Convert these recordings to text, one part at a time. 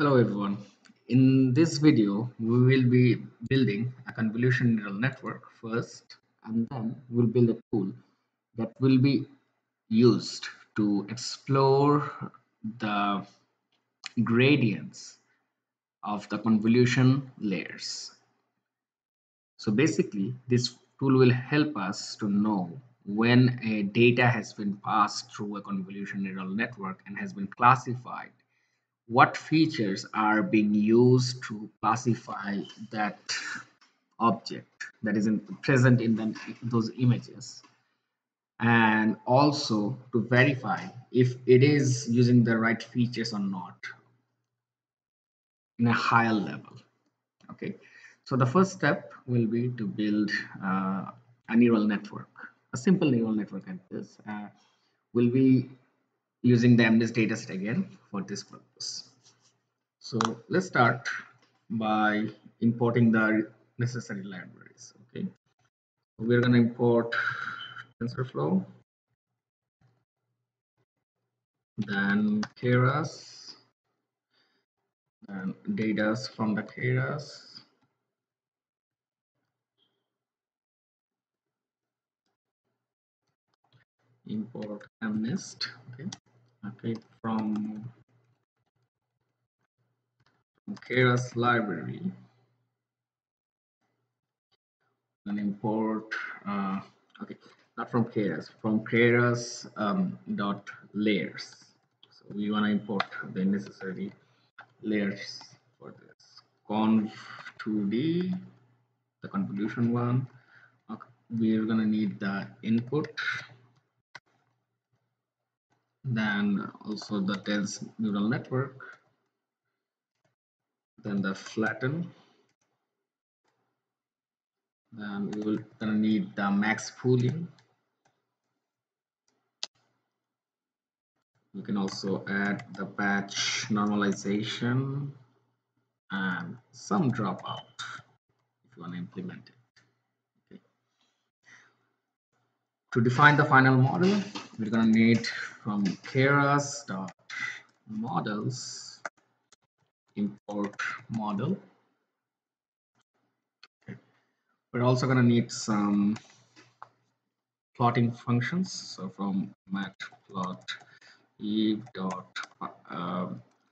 Hello everyone. In this video, we will be building a convolution neural network first and then we'll build a tool that will be used to explore the gradients of the convolution layers. So basically, this tool will help us to know when a data has been passed through a convolution neural network and has been classified what features are being used to classify that object that is in, present in the, those images? And also to verify if it is using the right features or not in a higher level. Okay so the first step will be to build uh, a neural network a simple neural network like this uh, will be using the MNIST dataset again for this purpose. So let's start by importing the necessary libraries. Okay, we're going to import TensorFlow, then Keras, then data from the Keras. import MNIST okay okay from Keras library. And import uh, okay not from Keras from Keras um, dot layers. So we want to import the necessary layers for this. Conv 2d the convolution one. Okay. we're gonna need the input then also the dense neural network. Then the flatten. Then we will gonna need the max pooling. You can also add the batch normalization and some dropout if you want to implement it. Okay. to define the final model we're going to need from keras.models import model. Okay. we're also going to need some plotting functions. So from matplotlib dot uh,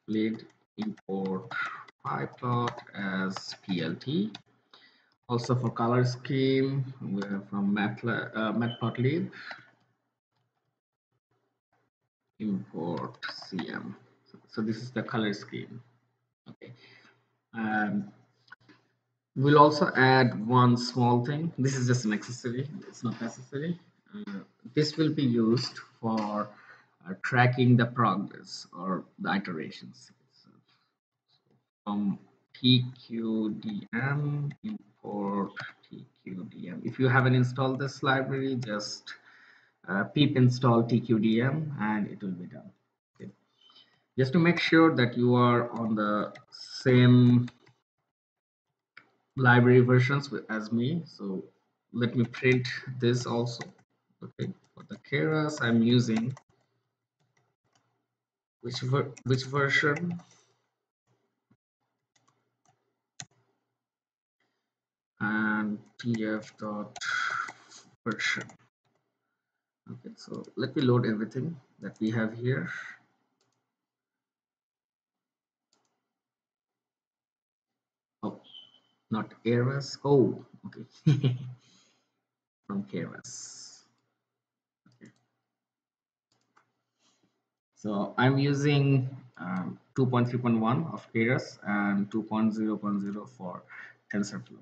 lead import pyplot as plt. Also for color scheme we're from uh, matplotlib import cm. So, so this is the color scheme. Okay. Um, we'll also add one small thing. This is just an accessory it's not necessary. Uh, this will be used for uh, tracking the progress or the iterations. So from tqdm import tqdm if you haven't installed this library just uh, pip install tqdm and it will be done. Just to make sure that you are on the same library versions as me so let me print this also. Okay. For the keras i'm using which ver which version? And tf dot version okay so let me load everything that we have here Oh not Keras. Oh, okay. From Keras. Okay. So I'm using um, 2.3.1 of Keras and 2.0.0 for TensorFlow.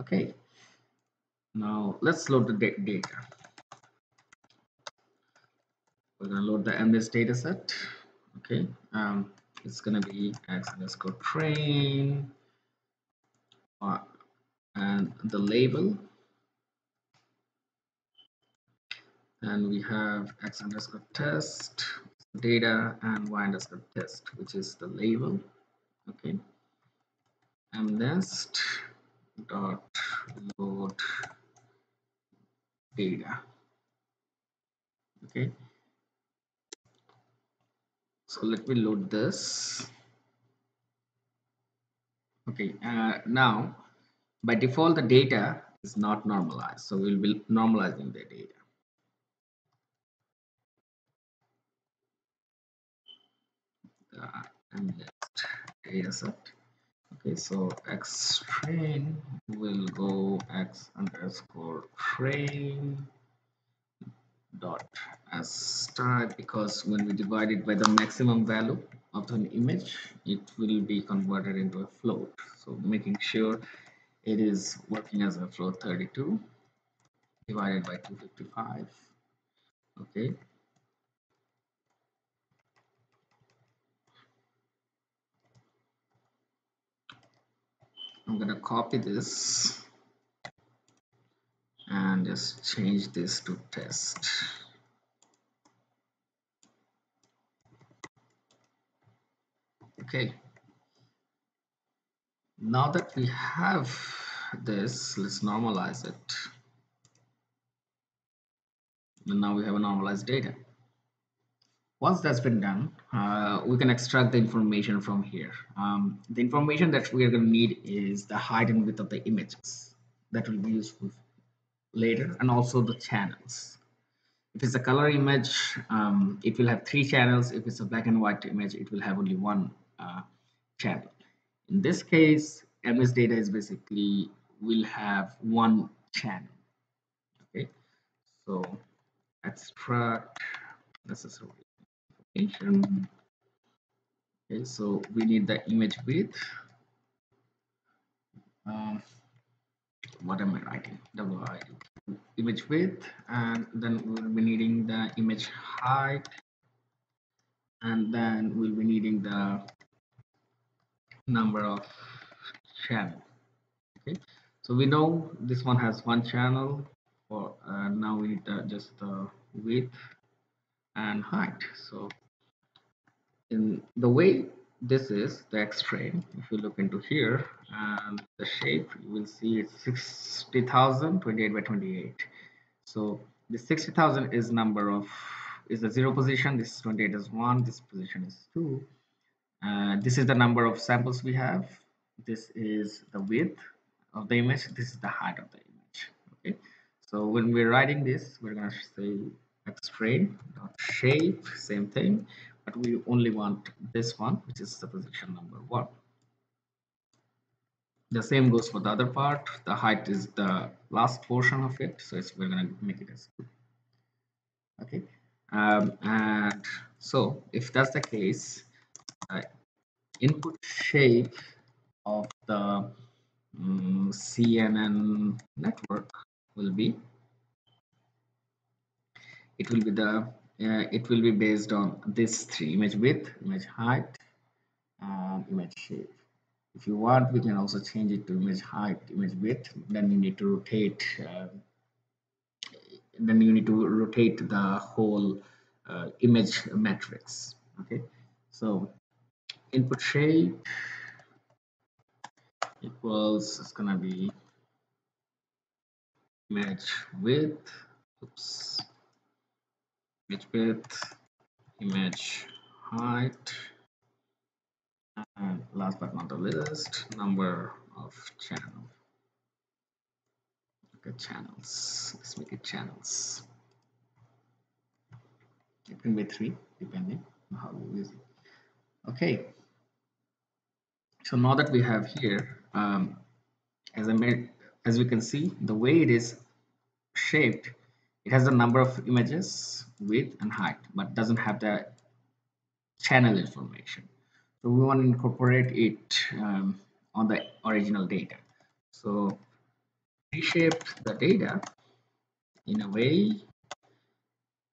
Okay. Now let's load the data. We're gonna load the MNIST dataset. Okay. Um, it's gonna be x underscore train uh, and the label and we have x underscore test data and y underscore test which is the label okay mnist dot load data okay so let me load this. Okay uh, now by default the data is not normalized. So we'll be normalizing the data. Uh, and data set. Okay so x train will go x underscore train dot astype because when we divide it by the maximum value of an image it will be converted into a float. So making sure it is working as a float 32 divided by 255 okay. I'm gonna copy this and just change this to test. Okay. Now that we have this let's normalize it. And now we have a normalized data. Once that's been done uh, we can extract the information from here. Um, the information that we are going to need is the height and width of the images that will be useful later and also the channels. If it's a color image um, it will have three channels. If it's a black and white image it will have only one uh, channel. In this case MNIST data is basically will have one channel. Okay? So extract necessary information. Okay so we need the image width. Um, what am I writing? WID image width and then we'll be needing the image height and then we'll be needing the number of channel okay? So we know this one has one channel for uh, now we need uh, just the width and height. So in the way this is the x-train if you look into here and the shape you will see it's 60,000 28 by 28 so the 60,000 is number of is the zero position this 28 is one this position is two. Uh, this is the number of samples we have. This is the width of the image this is the height of the image okay? So when we're writing this we're going to say x-train dot shape same thing but we only want this one which is the position number one the same goes for the other part. The height is the last portion of it so we're going to make it as okay um, and so if that's the case uh, input shape of the um, CNN network will be it will be the uh, it will be based on this three image width image height image shape if you want we can also change it to image height image width. Then you need to rotate uh, then you need to rotate the whole uh, image matrix okay? So input shape equals it's gonna be image width oops image width image height and last but not the least number of channel. Okay channels. Let's make it channels. It can be three depending on how you use it. Okay. So now that we have here um, as I made as we can see the way it is shaped it has the number of images width and height but doesn't have the channel information so we want to incorporate it um, on the original data. So reshape the data in a way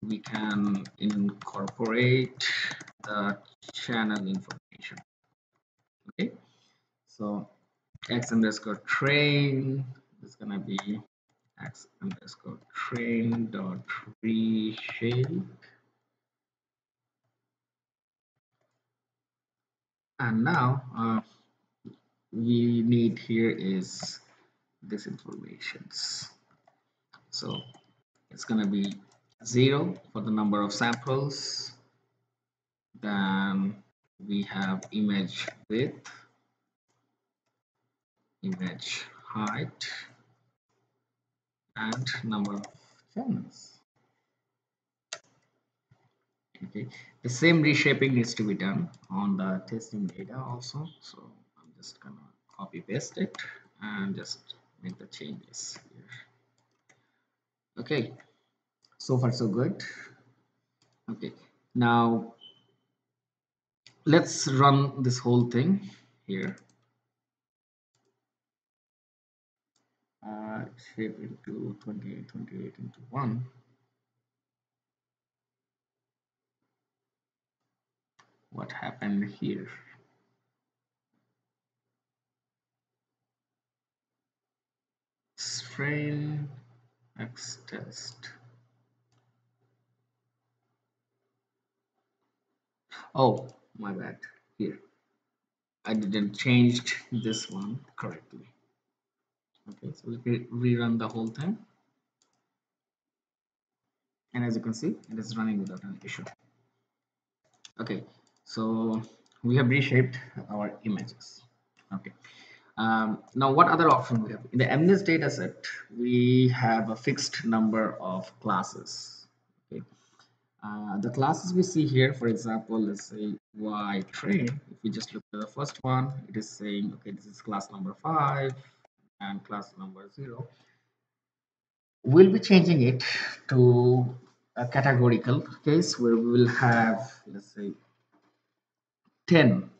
we can incorporate the channel information. Okay? So x underscore train is gonna be x underscore train dot reshape and now uh, we need here is this informations so it's gonna be zero for the number of samples then we have image width image height and number of channels okay the same reshaping needs to be done on the testing data also. So i'm just gonna copy paste it and just make the changes here. Okay. So far so good. Okay. Now let's run this whole thing here. Uh, shape into 28 28 into 1 what happened here. Frame x test. Oh my bad. Here. I didn't change this one correctly. Okay so let me rerun the whole thing. And as you can see it is running without an issue. Okay so we have reshaped our images. Okay. Um, now what other option we have? In the MNIST dataset we have a fixed number of classes. Okay. Uh, the classes we see here for example let's say y train. If we just look at the first one it is saying okay this is class number five and class number zero. We'll be changing it to a categorical case where we will have let's say 10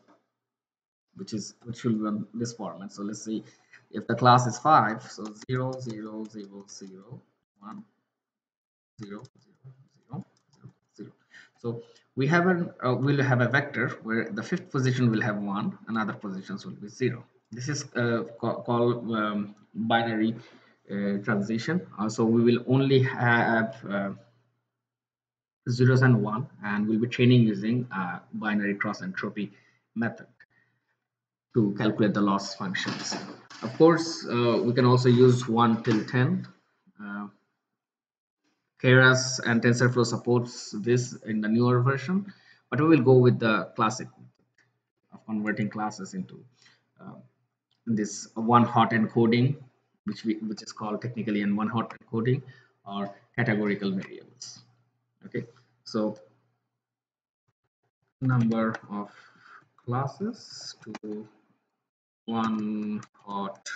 which is which will run this format. So let's see if the class is 5 so 0 0 0 0 1 0 0 0 0 so we have an uh, we'll have a vector where the fifth position will have 1 and other positions will be 0 this is uh, called um, binary uh, transition. Uh, so we will only have uh, zeros and one and we'll be training using binary cross entropy method to calculate the loss functions. Of course uh, we can also use 1 till 10 uh, Keras and TensorFlow supports this in the newer version but we will go with the classic of converting classes into uh, this one hot encoding which we which is called technically in one hot encoding or categorical variables. Okay so number of classes to one hot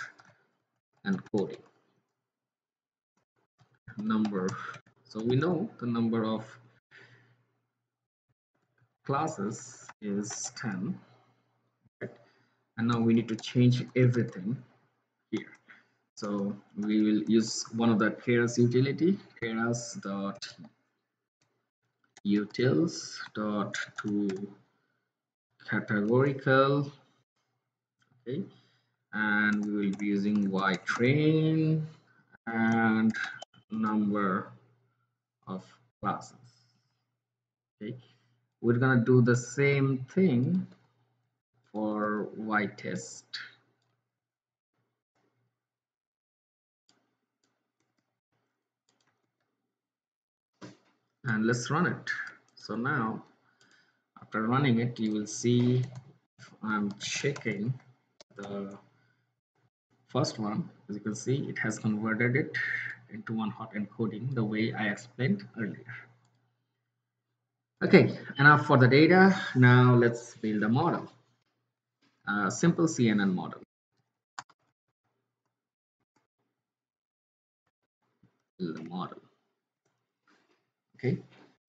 encoding number so we know the number of classes is 10 right? and now we need to change everything here so we will use one of the keras utility keras dot utils dot to categorical okay. And we will be using y train and number of classes. Okay. We're gonna do the same thing for y test and let's run it. So now after running it you will see I'm checking the first one. As you can see it has converted it into one hot encoding the way I explained earlier. Okay enough for the data. Now let's build a model a simple CNN model. Build a model okay.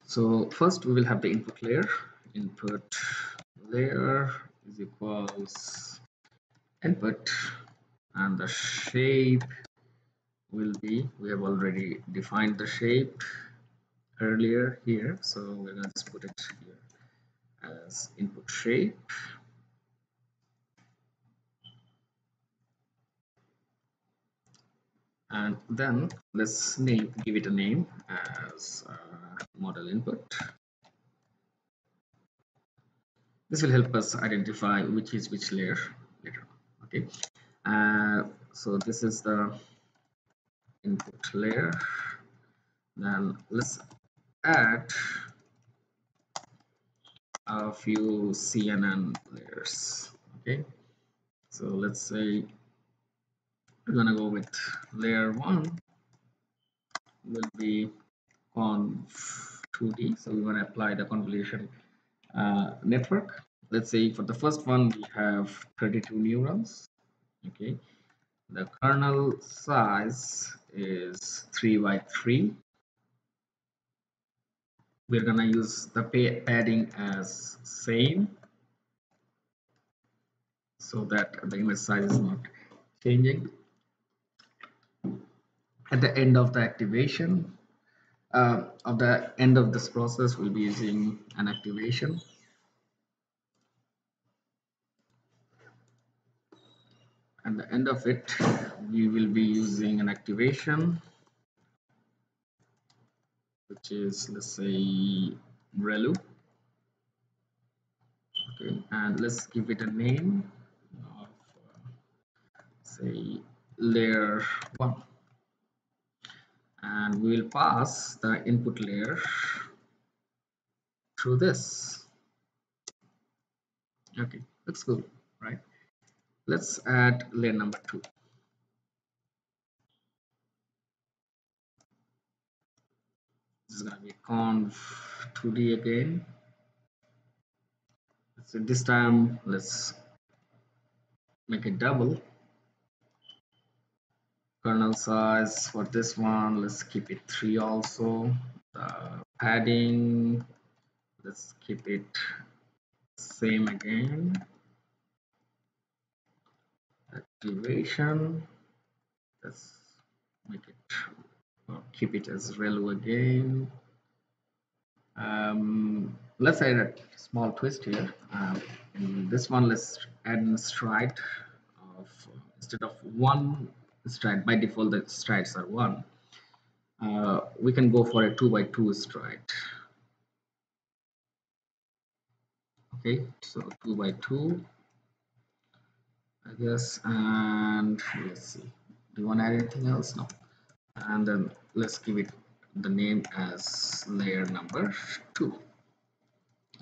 So first we will have the input layer. Input layer is equals input and the shape will be we have already defined the shape earlier here so we're going to just put it here as input shape and then let's name give it a name as uh, model input. This will help us identify which is which layer later okay? Uh, so this is the input layer. Then let's add a few CNN layers okay? So let's say we're gonna go with layer one. Will be conv 2d so we're gonna apply the convolution uh, network. Let's say for the first one we have 32 neurons okay? The kernel size is 3 by 3 we're gonna use the padding as same so that the image size is not changing at the end of the activation uh, of the end of this process we'll be using an activation. At the end of it we will be using an activation which is let's say relu. Okay and let's give it a name of uh, say layer 1 and we will pass the input layer through this. Okay looks good right? Let's add layer number two. This is going to be conv 2d again. So this time let's make it double kernel size for this one let's keep it 3 also. The padding let's keep it same again. Activation let's make it or keep it as relu again. Um, let's add a small twist here. Um, in this one let's add a stride of instead of one stride. By default the strides are one. Uh, we can go for a two by two stride. Okay so two by two I guess and let's see. Do you want to add anything else? No. And then let's give it the name as layer number two.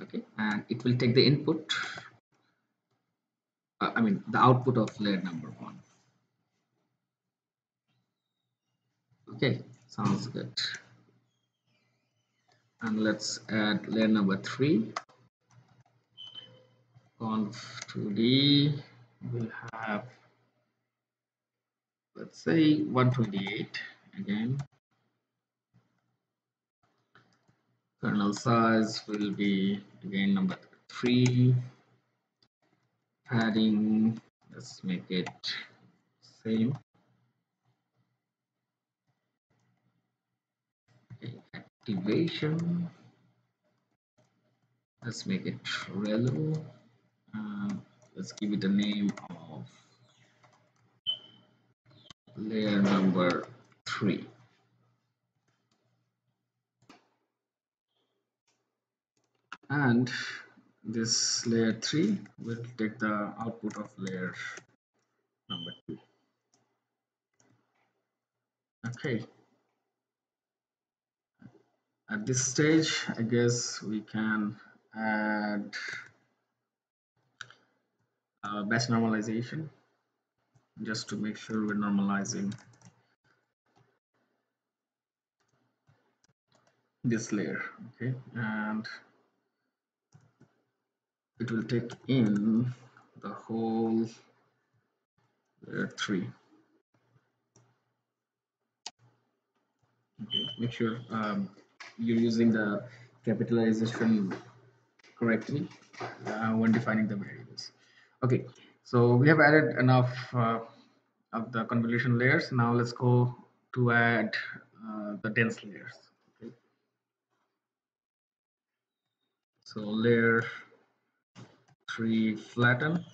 Okay and it will take the input uh, I mean the output of layer number one okay sounds good. And let's add layer number three. Conv 2d will have let's say 128 again. Kernel size will be again number three. Padding let's make it same okay, activation. Let's make it relu uh, let's give it a name of layer number three. And this layer 3 will take the output of layer number 2 okay at this stage I guess we can add uh, batch normalization just to make sure we're normalizing this layer okay? And it will take in the whole layer 3 okay make sure um, you're using the capitalization correctly uh, when defining the variables. Okay so we have added enough uh, of the convolution layers. Now let's go to add uh, the dense layers. Okay. So layer 3 flatten.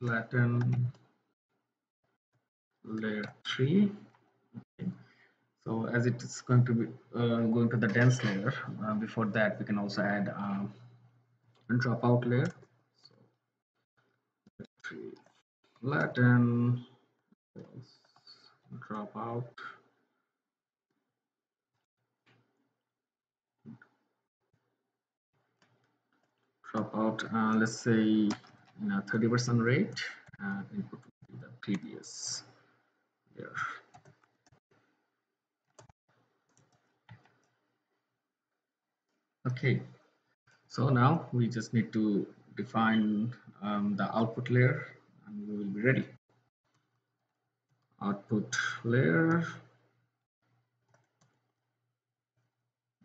Flatten. Layer 3 okay. So as it is going to be uh, going to the dense layer uh, before that we can also add um, a dropout layer. So flatten drop out drop out uh, let's say in a 30% rate and input the previous layer. Okay, so now we just need to define um, the output layer and we will be ready. Output layer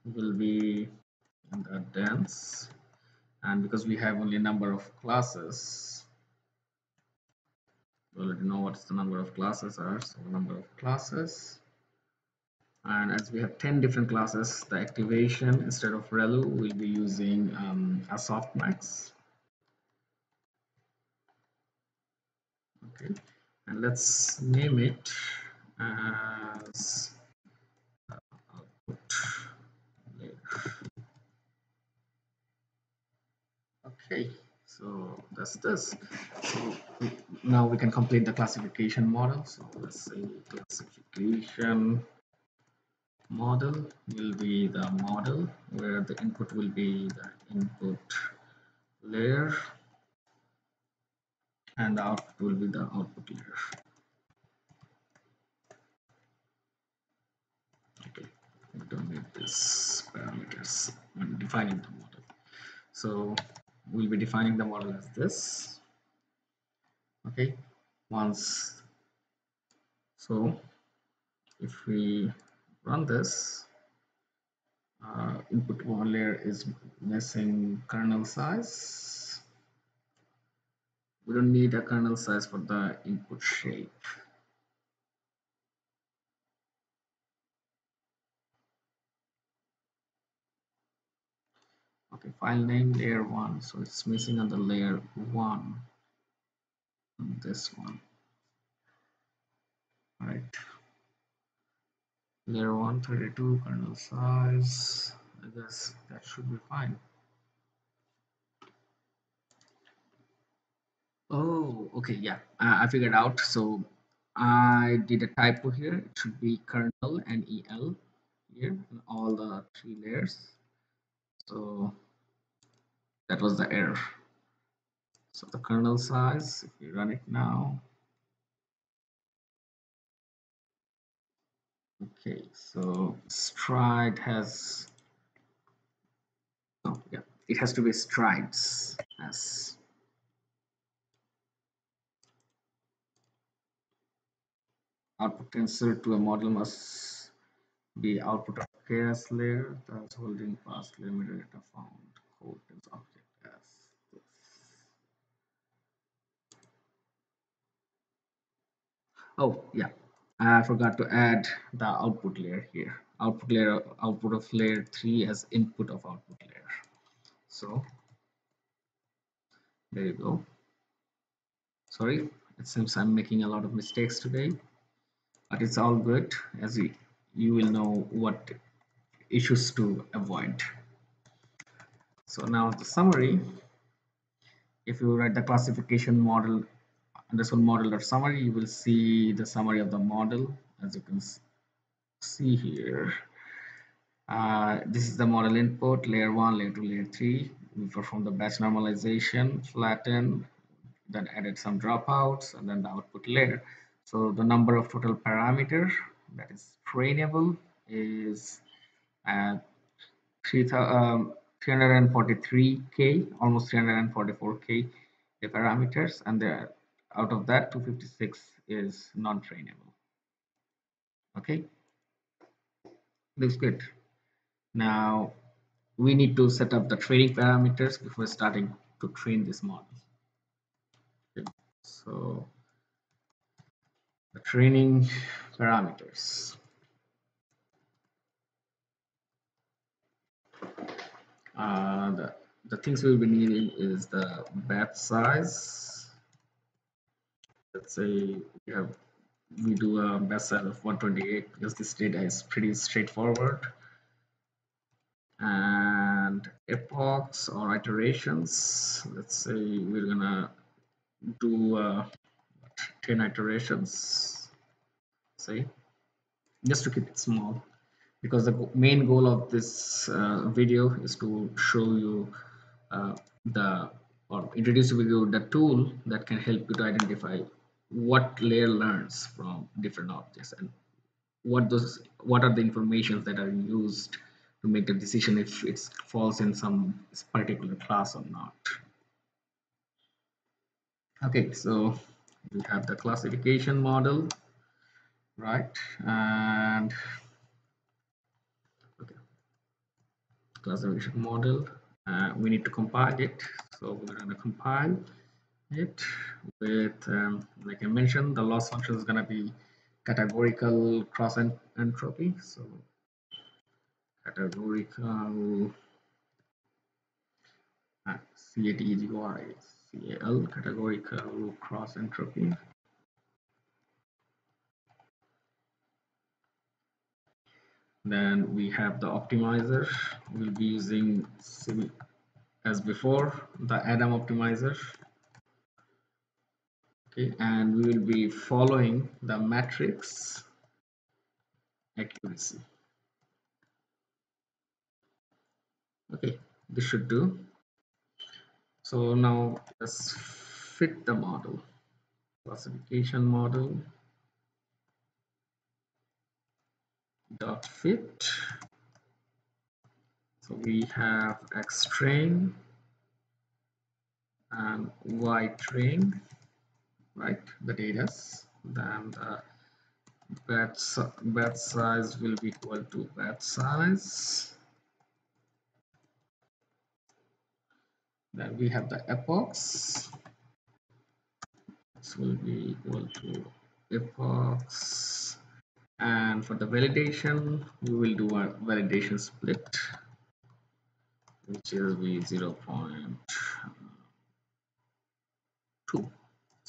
will be in the dense. And because we have only a number of classes we already know what's the number of classes are. So number of classes and as we have 10 different classes the activation instead of relu we'll be using um, a softmax okay. And let's name it as output layer okay. So that's this. So now we can complete the classification model. So let's say classification model will be the model where the input will be the input layer and the output will be the output layer. Okay we don't need this parameters when defining the model. So we'll be defining the model as this. Okay once so if we run this uh, input one layer is missing kernel size. We don't need a kernel size for the input shape. Okay file name layer 1 so it's missing on the layer 1 on this one. Right layer 132 kernel size. I guess that should be fine. Oh okay yeah. I figured out. So I did a typo here. It should be kernel and el here in all the three layers. So that was the error. So the kernel size if we run it now okay so stride has oh yeah it has to be strides as output tensor to a model must be output of Keras layer that's holding past limit data found code is object as this. Oh yeah, I forgot to add the output layer here. Output layer, output of layer 3 as input of output layer. So there you go. Sorry, it seems I'm making a lot of mistakes today, but it's all good as you, you will know what issues to avoid. So now the summary, if you write the classification model underscore model or summary, you will see the summary of the model as you can see here. Uh, this is the model input, layer 1, layer 2, layer 3. We perform the batch normalization, flatten, then added some dropouts, and then the output layer. So the number of total parameter that is trainable is uh, 343k, um, almost 344k the parameters, and the out of that 256 is non-trainable. Okay? Looks good. Now we need to set up the training parameters before starting to train this model. Okay. so the training parameters. Uh, the, the things we'll be needing is the batch size let's say we have we do a batch size of 128 because this data is pretty straightforward. And epochs or iterations let's say we're gonna do uh, 10 iterations see just to keep it small. Because the main goal of this uh, video is to show you uh, the or introduce you the tool that can help you to identify what layer learns from different objects and what those what are the informations that are used to make the decision if it falls in some particular class or not. Okay so we have the classification model right? And okay. Classification model uh, we need to compile it. So we're going to compile it with um, like I mentioned the loss function is going to be categorical cross entropy. So categorical uh, C-A-T-E-G-O-R-A CAL categorical cross entropy. Then we have the optimizer. We'll be using as before the Adam optimizer okay and we will be following the metrics accuracy. Okay this should do. So now let's fit the model classification model. Dot fit. So we have x train and y train right? The data then the batch batch size will be equal to batch size. Then we have the epochs. This will be equal to epochs. And for the validation we will do a validation split which is be 0 0.2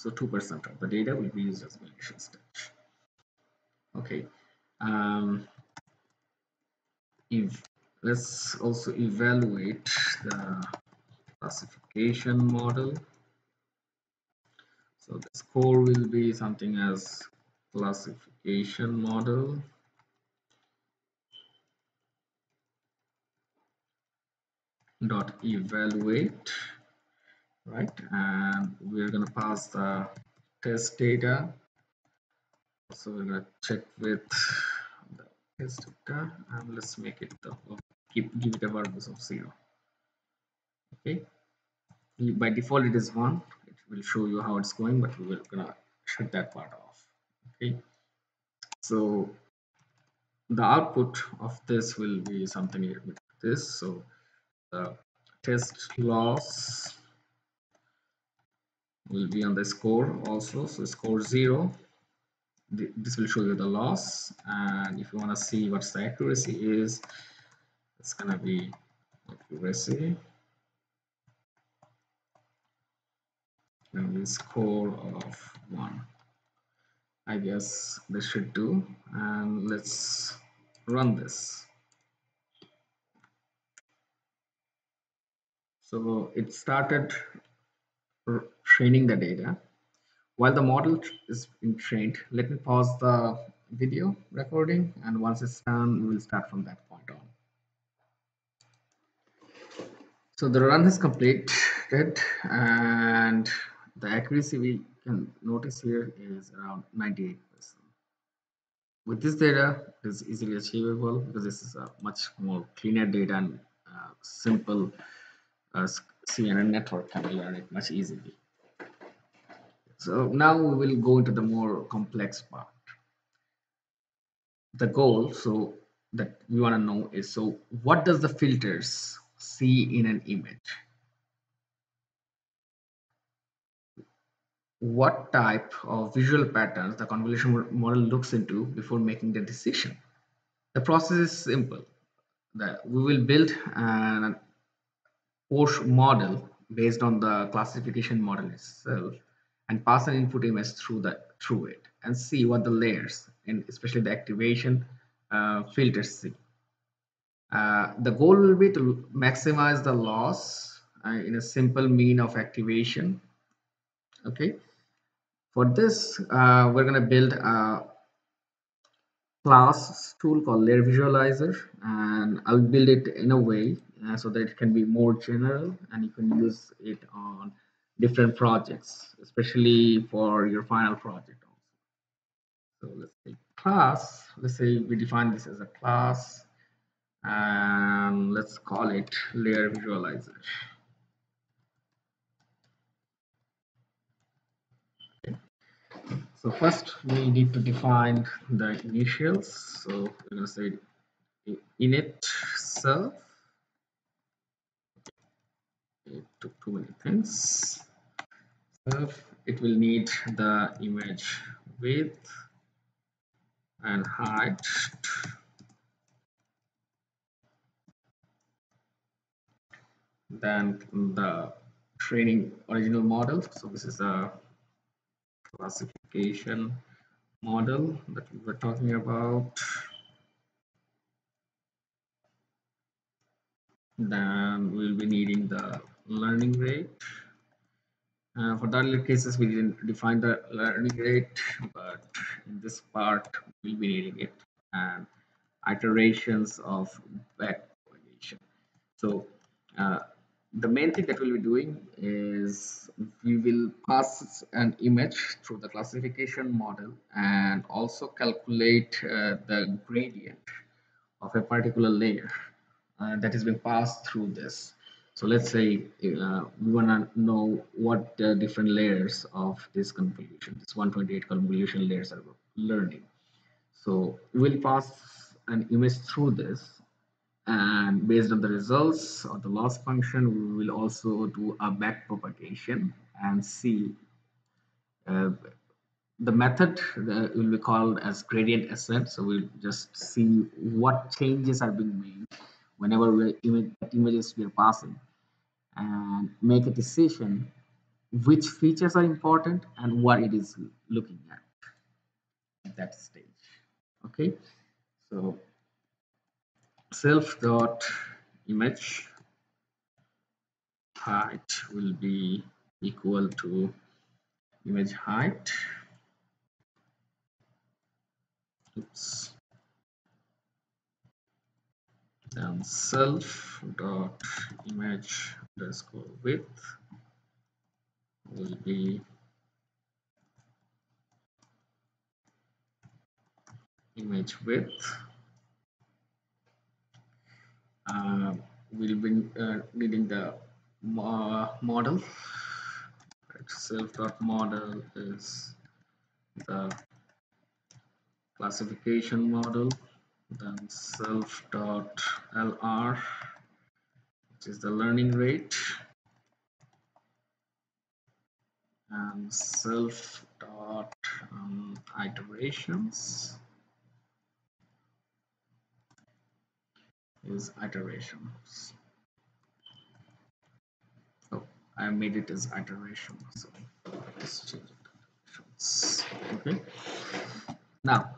so 2% of the data will be used as validation stage. Okay um, if let's also evaluate the classification model. So the score will be something as classification model. Dot evaluate right and we're going to pass the test data. So we're going to check with the test data and let's make it the keep give it a verbose of zero. Okay? By default it is one. It will show you how it's going but we will gonna shut that part off. Okay? So the output of this will be something like this. So the test loss will be on the score also. So score zero. This will show you the loss. And if you want to see what's the accuracy is it's gonna be accuracy. And the score of one. I guess this should do. And let's run this. So it started training the data. While the model is being trained let me pause the video recording and once it's done we'll start from that point on. So the run is completed and the accuracy we can notice here is around 98 percent. With this data it is easily achievable because this is a much more cleaner data and uh, simple uh, CNN network can learn it much easily. So now we will go into the more complex part. The goal, so that we want to know is, so what does the filters see in an image? What type of visual patterns the convolution model looks into before making the decision? The process is simple. That we will build an Porsche model based on the classification model itself and pass an input image through the through it and see what the layers and especially the activation uh, filters see. Uh, the goal will be to maximize the loss uh, in a simple mean of activation. Okay. For this, uh, we're going to build a class tool called layer visualizer and I'll build it in a way uh, so that it can be more general and you can use it on different projects especially for your final project so let's say class let's say we define this as a class and let's call it layer visualizer. So first we need to define the initials. So we're going to say init self. It took too many things it will need the image width and height. Then the training original model. So this is a classification model that we were talking about. Then we'll be needing the learning rate uh, for the cases we didn't define the learning rate but in this part we'll be needing it and iterations of back propagation. so uh, the main thing that we'll be doing is we will pass an image through the classification model and also calculate uh, the gradient of a particular layer uh, that is being passed through this so let's say uh, we want to know what the different layers of this convolution this 128 convolution layers are learning. So we'll pass an image through this and based on the results of the loss function we will also do a back propagation and see uh, the method that will be called as gradient ascent so we'll just see what changes are being made whenever we image, images we are passing and make a decision which features are important and what it is looking at at that stage okay? So self dot image height will be equal to image height. Oops. Then self dot image underscore width will be image width. Uh, we'll be uh, needing the model. Self dot model is the classification model then self dot lr is the learning rate? And self dot um, iterations. Is iterations. Oh I made it as iteration so let's change it okay. Now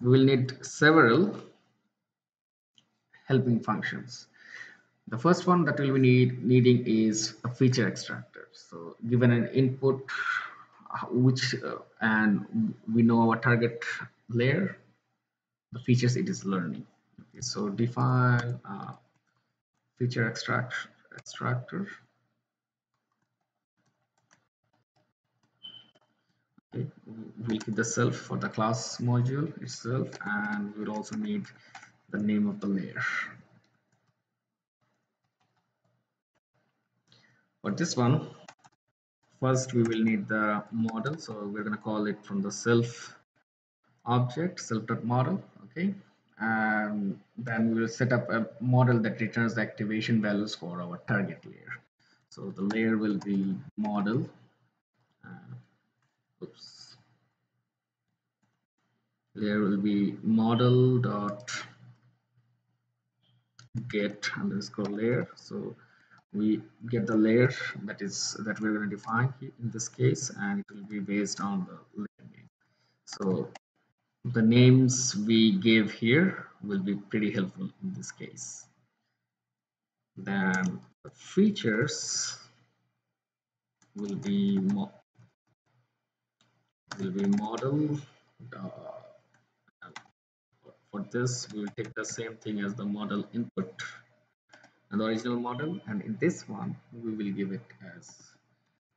we will need several helping functions the first one that we'll be need, needing is a feature extractor. So given an input uh, which uh, and we know our target layer the features it is learning. Okay, so define uh, feature extract extractor. Okay we'll keep the self for the class module itself and we'll also need the name of the layer for this one first we will need the model. So we're going to call it from the self object self dot model okay? And then we will set up a model that returns the activation values for our target layer. So the layer will be model uh, oops layer will be model dot get underscore layer. So we get the layer that is that we're going to define in this case and it will be based on the layer name. So the names we gave here will be pretty helpful in this case. Then the features will be will be model uh, for this we will take the same thing as the model input and the original model and in this one we will give it as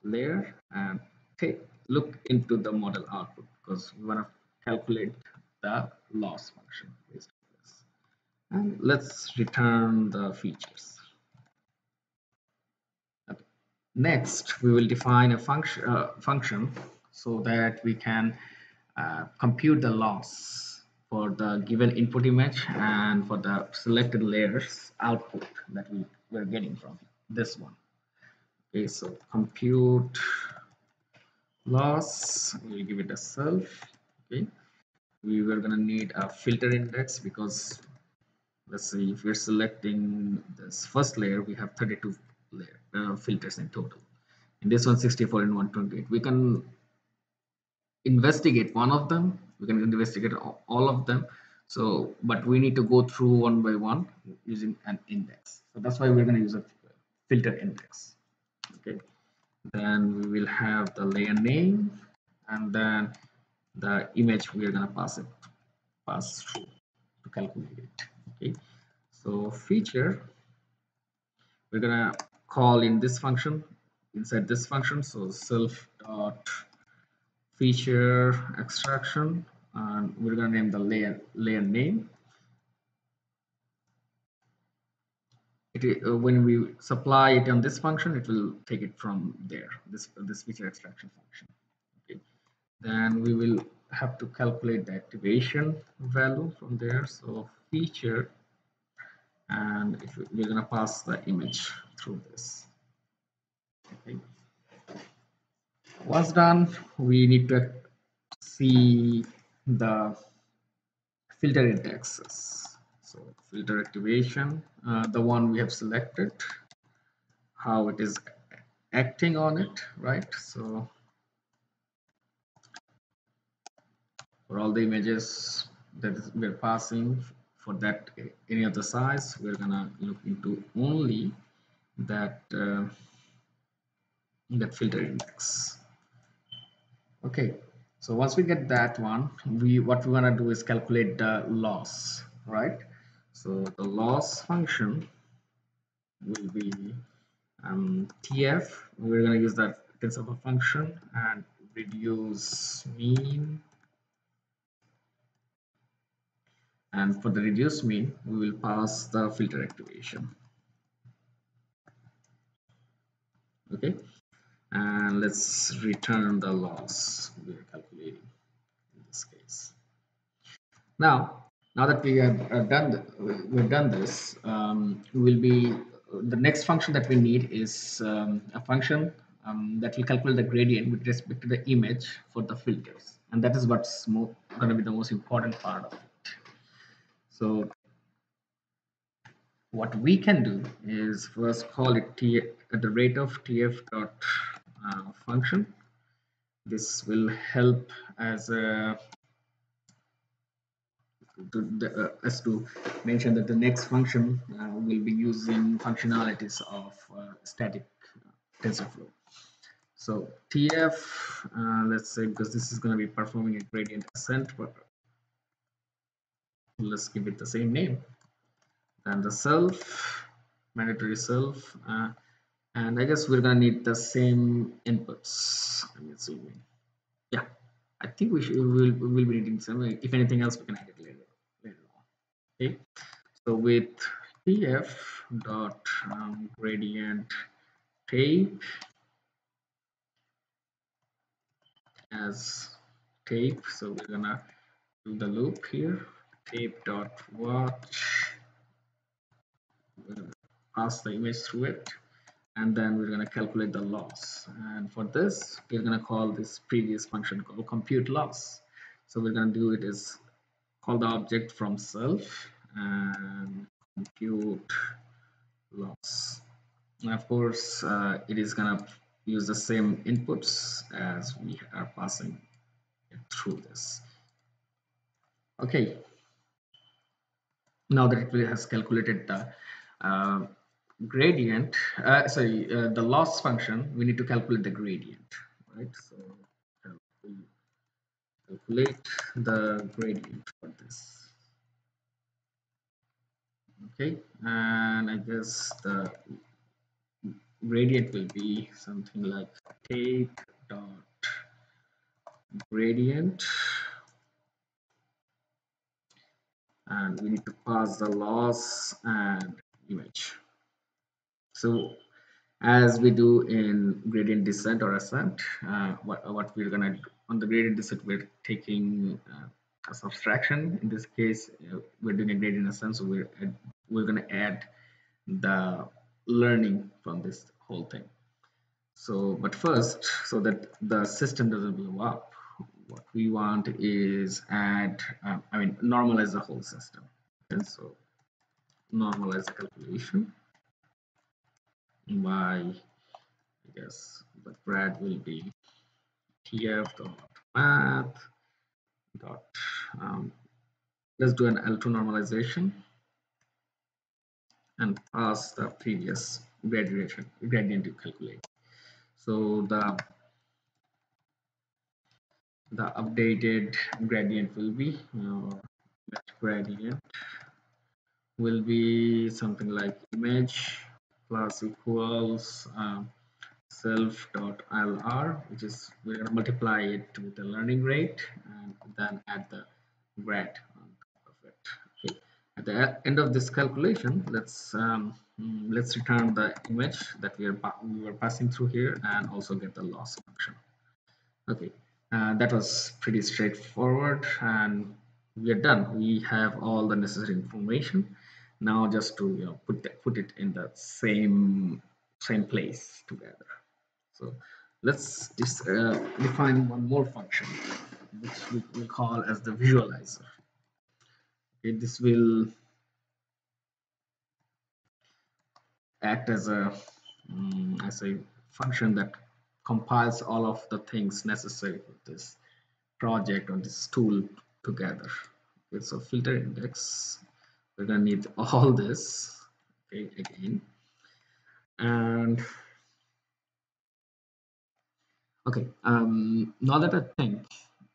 layer and take look into the model output because we want to calculate the loss function based on this. And let's return the features. Next we will define a function uh, function so that we can uh, compute the loss for the given input image and for the selected layers output that we were getting from this one. Okay so compute loss we'll give it a self okay? We were gonna need a filter index because let's see if we're selecting this first layer we have 32 layer uh, filters in total. In this one 64 and 128 we can investigate one of them we can investigate all of them so but we need to go through one by one using an index. So that's why we're going to use a filter index. Okay. Then we will have the layer name and then the image we are going to pass it pass through to calculate. It okay. So feature we're gonna call in this function inside this function. So self dot feature extraction and we're gonna name the layer layer name. It, uh, when we supply it on this function it will take it from there this this feature extraction function. Okay. Then we will have to calculate the activation value from there. So feature and we're gonna pass the image through this. Okay. Once done we need to see the filter indexes. So filter activation uh, the one we have selected how it is acting on it right? So for all the images that we're passing for that any other size we're gonna look into only that uh, that filter index. Okay so once we get that one we what we want to do is calculate the loss right so the loss function will be um, tf. We're going to use that TensorFlow function and reduce mean. And for the reduce mean, we will pass the filter activation. Okay, and let's return the loss we are calculating in this case. Now, now that we have done we've done this um, will be the next function that we need is um, a function um, that will calculate the gradient with respect to the image for the filters and that is what's going to be the most important part of it so what we can do is first call it t at the rate of tf dot uh, function this will help as a to the, uh, as to mention that the next function uh, will be using functionalities of uh, static TensorFlow. So TF, uh, let's say because this is going to be performing a gradient ascent, but let's give it the same name. And the self, mandatory self, uh, and I guess we're to need the same inputs. Zoom in. Yeah, I think we should we will, we will be needing some. If anything else, we can add it later okay so with tf dot um, gradient tape as tape so we're gonna do the loop here tape dot watch pass the image through it and then we're going to calculate the loss. And for this we're going to call this previous function called compute loss. So we're going to do it is call the object from self and compute loss. And of course uh, it is gonna use the same inputs as we are passing through this. Okay. Now that it has calculated the uh, gradient uh, sorry uh, the loss function we need to calculate the gradient right? So calculate the gradient for this. Okay and I guess the gradient will be something like tape dot gradient. And we need to pass the loss and image so as we do in gradient descent or ascent uh, what, what we're gonna do on the gradient descent we're taking uh, a subtraction. In this case uh, we're doing a gradient ascent so we're we're gonna add the learning from this whole thing. So but first so that the system doesn't blow up what we want is add um, I mean normalize the whole system. And so normalize the calculation by I guess the grad will be tf dot math dot um, let's do an L2 normalization and pass the previous gradient gradient to calculate. So the the updated gradient will be uh, gradient will be something like image plus equals uh, self dot lr which is we're going to multiply it with the learning rate and then add the grad on top of it. Okay. At the end of this calculation let's um, mm, let's return the image that we are we were passing through here and also get the loss function. Okay. Uh, that was pretty straightforward and we are done. We have all the necessary information now just to you know put put it in the same same place together. So let's just uh, define one more function which we will call as the visualizer. Okay this will act as a um, as a function that compiles all of the things necessary for this project or this tool together. Okay so filter index we're gonna need all this okay again. And okay um now that i think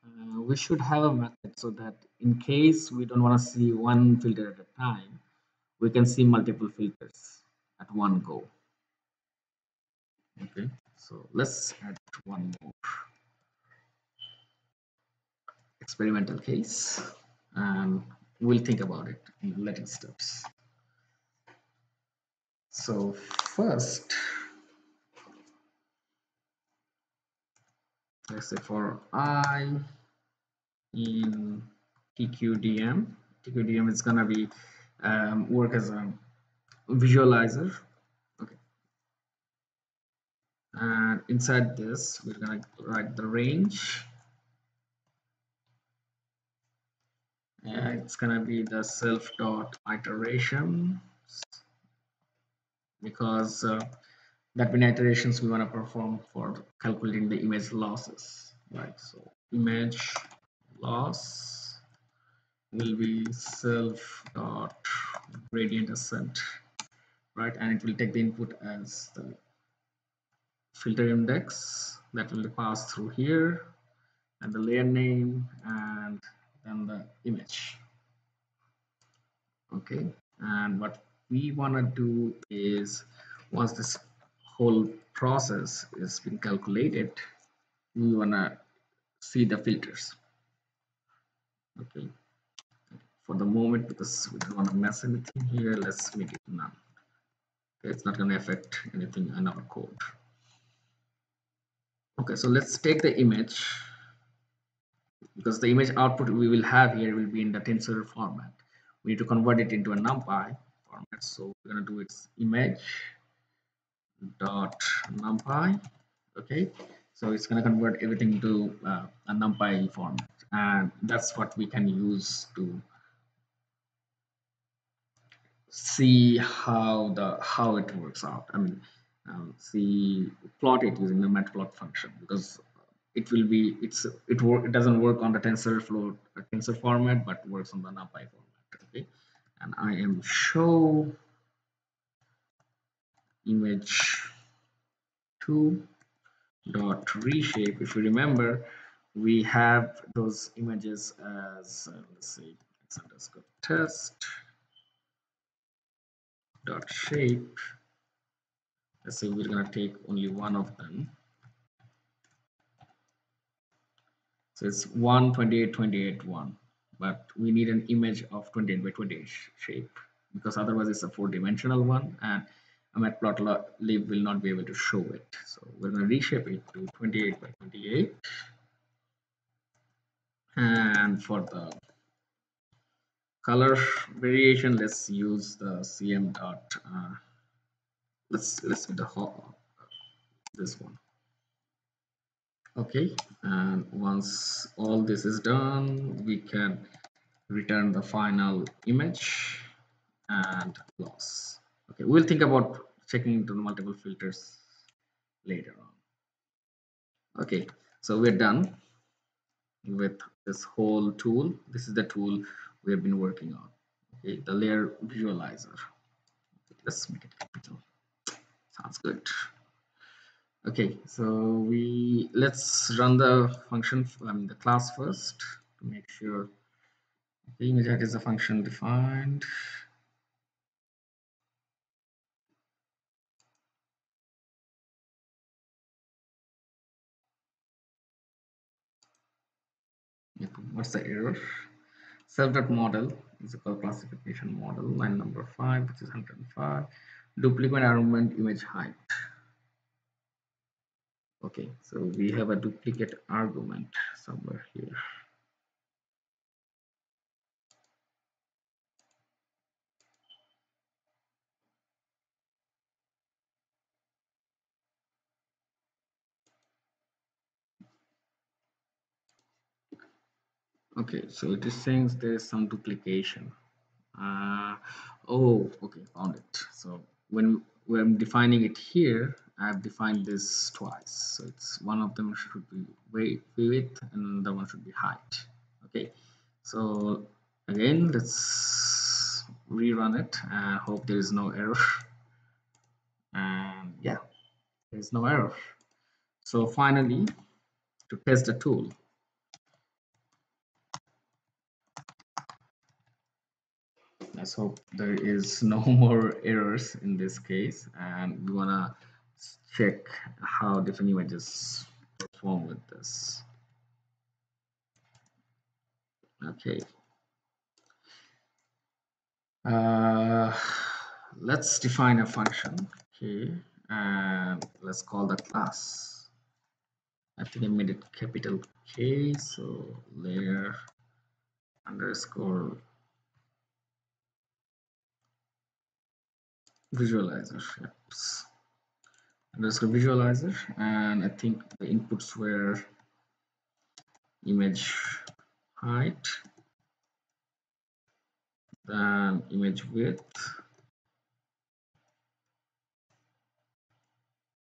uh, we should have a method so that in case we don't want to see one filter at a time we can see multiple filters at one go. Okay so let's add one more experimental case. And we'll think about it in later steps. So first let's say for i in tqdm tqdm is gonna be um, work as a visualizer. Okay. And inside this we're gonna write the range and it's gonna be the self dot iteration. Because uh, that many iterations we want to perform for calculating the image losses right? So image loss will be self dot gradient ascent right? And it will take the input as the filter index that will pass through here and the layer name and then the image. Okay and what we want to do is once this whole process is being calculated we want to see the filters. Okay for the moment because we don't want to mess anything here let's make it none okay it's not going to affect anything in our code. Okay so let's take the image because the image output we will have here will be in the tensor format. We need to convert it into a numpy format. So we're going to do its image dot numpy. Okay. So it's going to convert everything to uh, a numpy format. And that's what we can use to see how the how it works out. I mean um, see plot it using the matplot function because it will be it's it it doesn't work on the TensorFlow uh, tensor format but works on the numpy format okay? And imshow image 2 dot reshape. If you remember we have those images as uh, let's see x underscore test dot shape. Let's say we're gonna take only one of them so it's 1 28 28 1 but we need an image of 28 by 28 shape because otherwise it's a four-dimensional one and a matplotlib will not be able to show it. So we're going to reshape it to 28 by 28 and for the color variation let's use the cm dot uh, let's let's get the whole this one okay and once all this is done we can return the final image and loss. Okay we'll think about checking the multiple filters later on. Okay so we're done with this whole tool. This is the tool we have been working on. Okay the layer visualizer. Let's make it capital sounds good okay so we let's run the function I mean the class first to make sure. The image is a function defined. What's the error? Self.model is a classification model line number 5 which is 105 duplicate argument image height okay so we have a duplicate argument somewhere here. Okay so it is saying there is some duplication. Uh, oh okay found it. So when when defining it here I've defined this twice. So it's one of them should be width and the one should be height. Okay? So again let's rerun it. And hope there is no error. And yeah there's no error. So finally to test the tool. Let's hope there is no more errors in this case. And we want to check how different images perform with this. Okay. Uh, let's define a function okay and let's call the class. I think I made it capital K so layer underscore visualizer yes. underscore visualizer and I think the inputs were image height then image width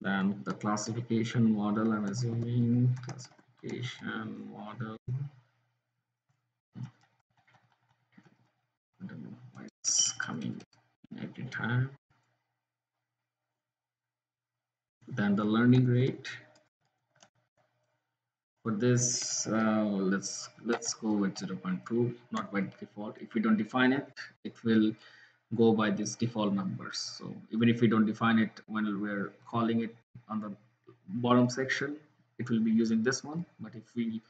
then the classification model I'm assuming classification model I don't know why it's coming every time then the learning rate. For this uh, let's let's go with 0.2 not by default. If we don't define it it will go by these default numbers. So even if we don't define it when we're calling it on the bottom section it will be using this one. But if we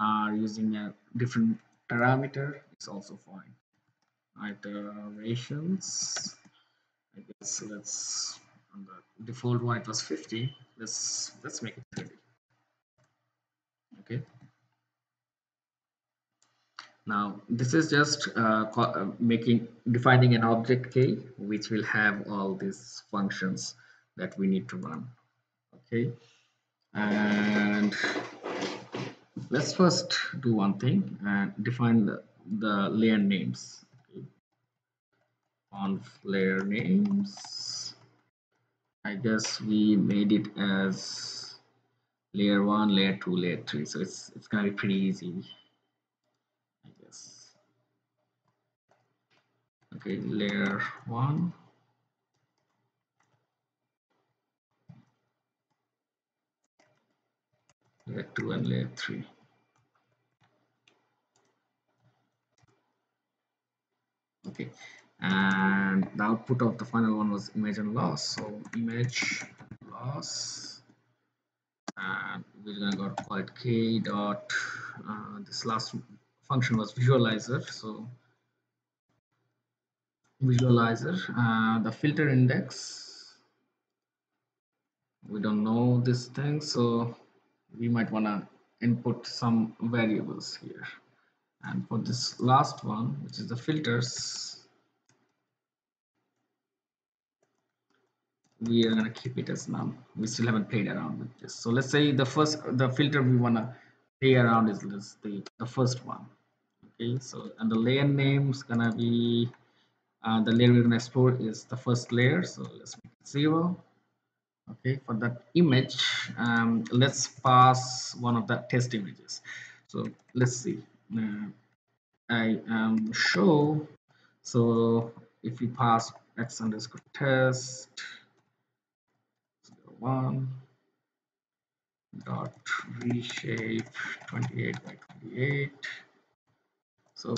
are using a different parameter it's also fine. Iterations. I guess let's the default it was 50 let's let's make it 30 okay. Now this is just uh, uh, making defining an object k which will have all these functions that we need to run. Okay. And let's first do one thing and define the, the layer names. On layer names I guess we made it as layer 1, layer 2, layer 3 so it's it's gonna be pretty easy I guess. Okay layer 1 layer 2 and layer 3 okay and the output of the final one was image and loss. So image loss. And we're gonna go call it k dot uh, this last function was visualizer. So visualizer uh, the filter index. We don't know this thing so we might want to input some variables here. And for this last one which is the filters we are going to keep it as none we still haven't played around with this. So let's say the first the filter we want to play around is this, the the first one. Okay so and the layer name is gonna be uh, the layer we're gonna explore is the first layer so let's make it zero. Okay for that image um, let's pass one of the test images. So let's see. Uh, I um, show so if we pass x underscore test one dot reshape 28 by 28 so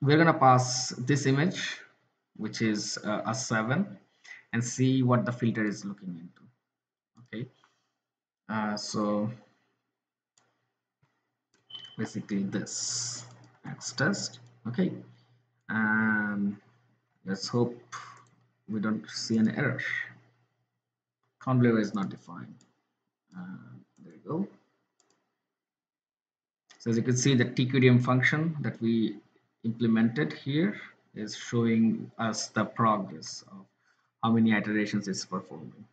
we're gonna pass this image which is uh, a 7 and see what the filter is looking into okay? Uh, so basically this x test okay? And let's hope we don't see an error convert is not defined. Uh, there you go. So as you can see the tqdm function that we implemented here is showing us the progress of how many iterations it's performing.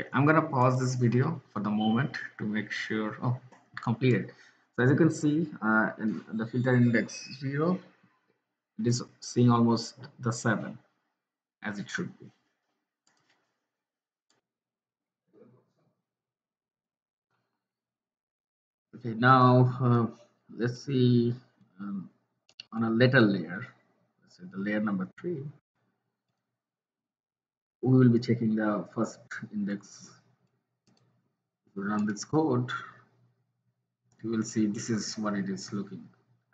Okay, I'm gonna pause this video for the moment to make sure oh completed so as you can see uh, in the filter index 0 it is seeing almost the 7 as it should be. Okay now uh, let's see um, on a later layer let's say the layer number 3 we will be checking the first index. We run this code you will see this is what it is looking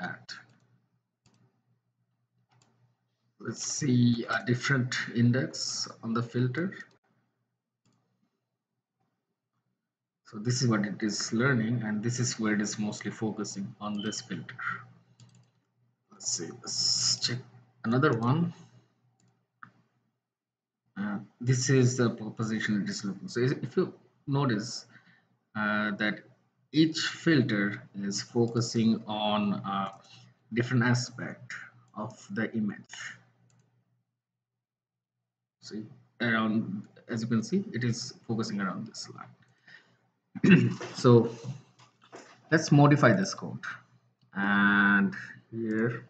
at. Let's see a different index on the filter. So this is what it is learning and this is where it is mostly focusing on this filter. Let's see let's check another one. Uh, this is the position it is looking. So if you notice uh, that each filter is focusing on a different aspect of the image. See around as you can see it is focusing around this line. So let's modify this code. And here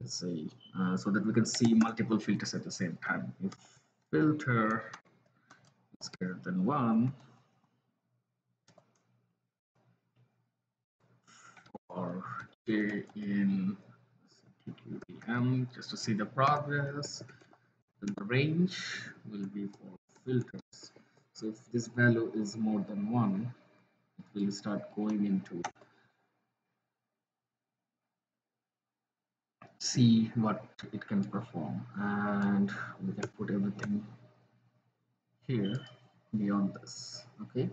let's see uh, so that we can see multiple filters at the same time. If filter is greater than one or J in TQDM just to see the progress then the range will be for filters. So if this value is more than one it will start going into see what it can perform. And we can put everything here beyond this okay?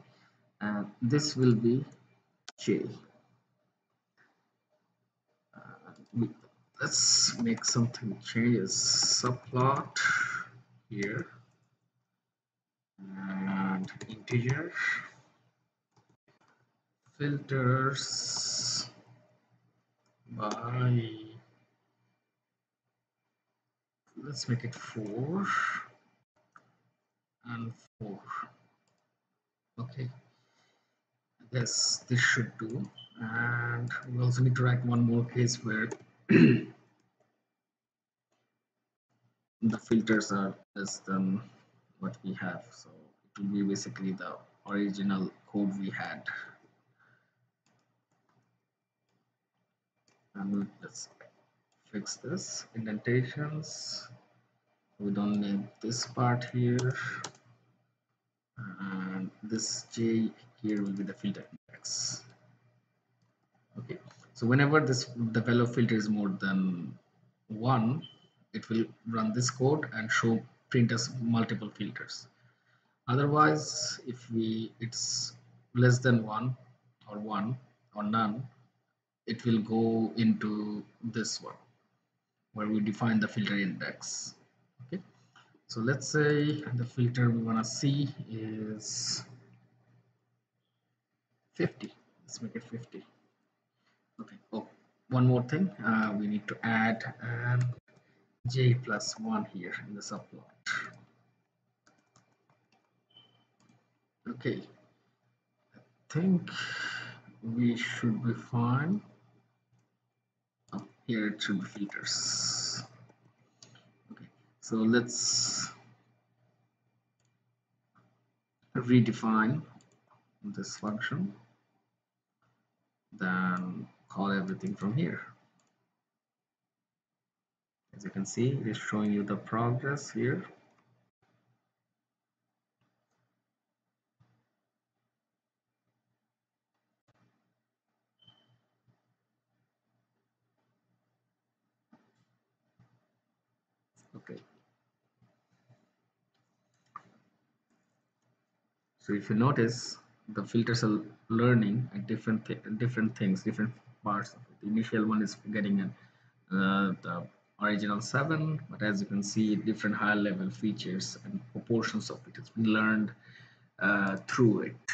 And this will be j uh, let's make something changes. Subplot here. And integer. Filters by let's make it 4 and 4 okay. Guess this should do. And we also need to write one more case where the filters are less than what we have so it will be basically the original code we had. And let's fix this. Indentations. We don't need this part here. And this j here will be the filter index so whenever this the value filter is more than one it will run this code and show print us multiple filters. Otherwise if we it's less than one or one or none it will go into this one where we define the filter index. Okay? So let's say the filter we want to see is 50 let's make it 50 okay oh one more thing. Uh, we need to add an j plus 1 here in the subplot. Okay I think we should be fine. Oh, here it should be filters. Okay so let's redefine this function. Then call everything from here. As you can see it is showing you the progress here. Okay. So if you notice the filters are learning different th different things different parts of it. the initial one is getting an, uh, the original 7 but as you can see different high level features and proportions of it. Has been learned uh, through it.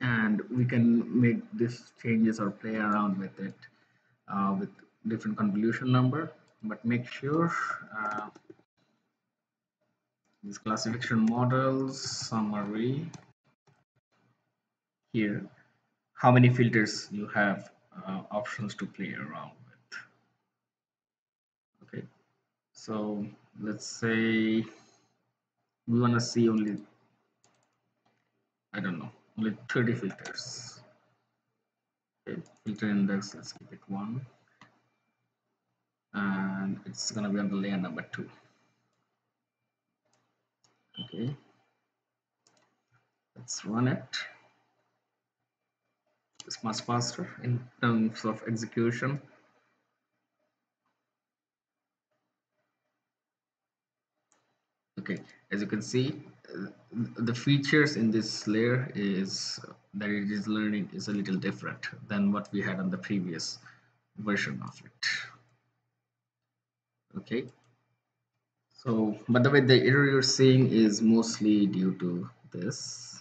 And we can make these changes or play around with it uh, with different convolution number but make sure uh, these classification models summary here how many filters you have uh, options to play around with? Okay. So let's say we want to see only I don't know only 30 filters. Okay filter index let's keep it one. And it's gonna be on the layer number two. Okay. Let's run it it's much faster in terms of execution. Okay as you can see the features in this layer is that it is learning is a little different than what we had on the previous version of it. Okay so but the way the error you're seeing is mostly due to this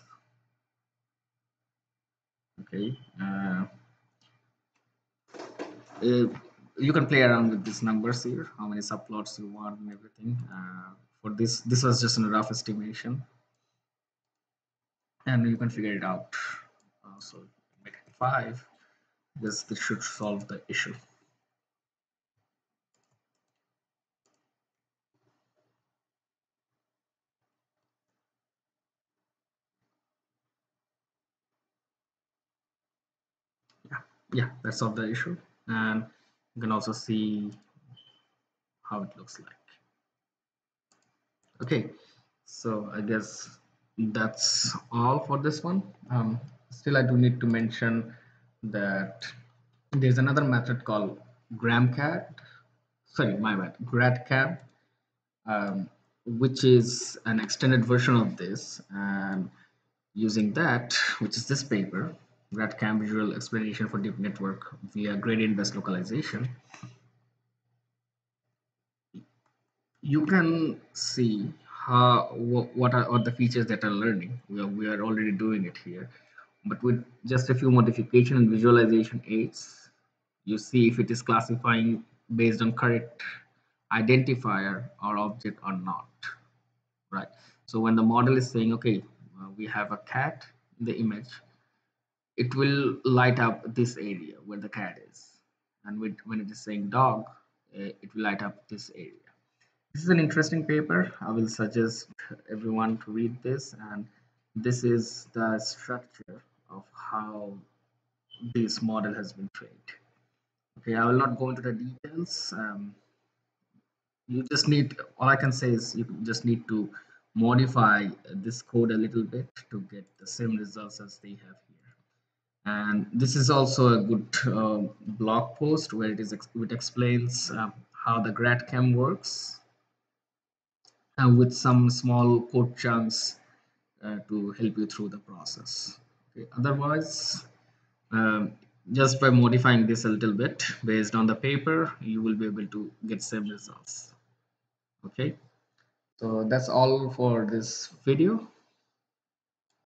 okay uh, uh, you can play around with these numbers here how many subplots you want and everything. Uh, for this this was just a rough estimation. And you can figure it out. Uh, so make it five. This this should solve the issue yeah that solved the issue. And you can also see how it looks like. Okay so i guess that's all for this one. Um, still i do need to mention that there's another method called gramcat. Sorry my bad gradcam um, which is an extended version of this. And using that which is this paper gradcam visual explanation for deep network via gradient based localization. You can see how what are, are the features that are learning. We are, we are already doing it here. But with just a few modification and visualization aids you see if it is classifying based on correct identifier or object or not right? So when the model is saying okay uh, we have a cat in the image it will light up this area where the cat is. And with, when it is saying dog uh, it will light up this area. This is an interesting paper. I will suggest everyone to read this. And this is the structure of how this model has been trained. Okay i will not go into the details. Um, you just need all i can say is you just need to modify this code a little bit to get the same results as they have and this is also a good uh, blog post where it is it explains uh, how the GradCam works and uh, with some small code chunks uh, to help you through the process. Okay. otherwise um, just by modifying this a little bit based on the paper you will be able to get same results. Okay? So that's all for this video